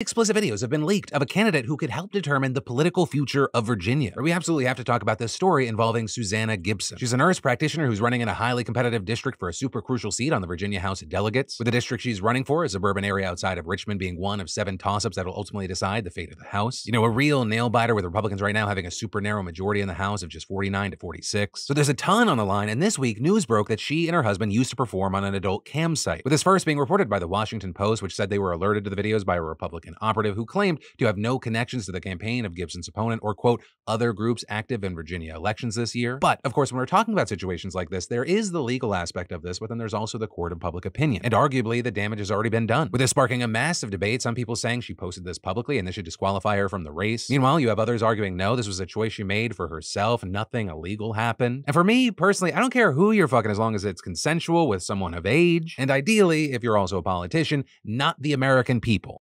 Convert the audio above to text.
Explicit videos have been leaked of a candidate who could help determine the political future of Virginia. We absolutely have to talk about this story involving Susanna Gibson. She's a nurse practitioner who's running in a highly competitive district for a super crucial seat on the Virginia House of Delegates. With the district she's running for, a suburban area outside of Richmond, being one of seven toss-ups that will ultimately decide the fate of the House. You know, a real nail biter with Republicans right now having a super narrow majority in the House of just 49 to 46. So there's a ton on the line, and this week news broke that she and her husband used to perform on an adult cam site. With this first being reported by the Washington Post, which said they were alerted to the videos by a Republican operative who claimed to have no connections to the campaign of Gibson's opponent or, quote, other groups active in Virginia elections this year. But, of course, when we're talking about situations like this, there is the legal aspect of this, but then there's also the court of public opinion. And arguably, the damage has already been done. With this sparking a massive debate, some people saying she posted this publicly and this should disqualify her from the race. Meanwhile, you have others arguing no, this was a choice she made for herself, nothing illegal happened. And for me, personally, I don't care who you're fucking as long as it's consensual with someone of age. And ideally, if you're also a politician, not the American people.